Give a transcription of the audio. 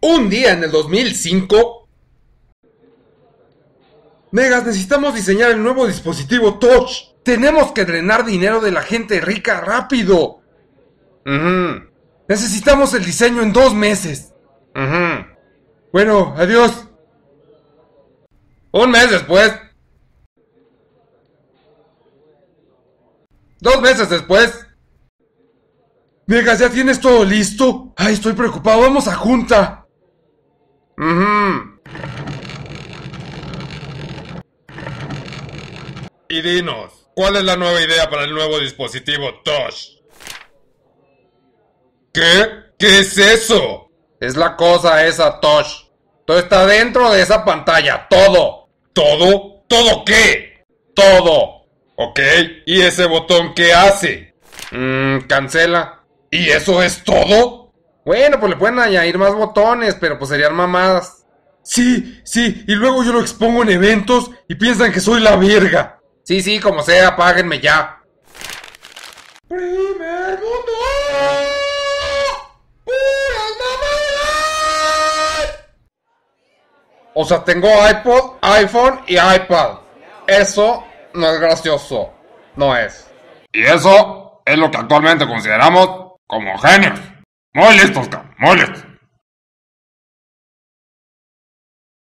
Un día en el 2005. Negas, necesitamos diseñar el nuevo dispositivo Touch. Tenemos que drenar dinero de la gente rica rápido. Necesitamos el diseño en dos meses. Bueno, adiós. Un mes después. Dos meses después. Negas, ¿ya tienes todo listo? Ay, estoy preocupado. Vamos a junta. Ujú. Y dinos, ¿cuál es la nueva idea para el nuevo dispositivo Touch? ¿Qué? ¿Qué es eso? Es la cosa esa, Touch. Todo está dentro de esa pantalla, todo. ¿Todo? ¿Todo qué? Todo. Ok, ¿y ese botón qué hace? Mmm, cancela. ¿Y eso es todo? Bueno, pues le pueden añadir más botones, pero pues serían mamadas. Sí, sí, y luego yo lo expongo en eventos y piensan que soy la verga. Sí, sí, como sea, páguenme ya. ¡Primer mundo! O sea, tengo iPod, iPhone y iPad. Eso no es gracioso. No es. Y eso es lo que actualmente consideramos como genios. молит только, молит.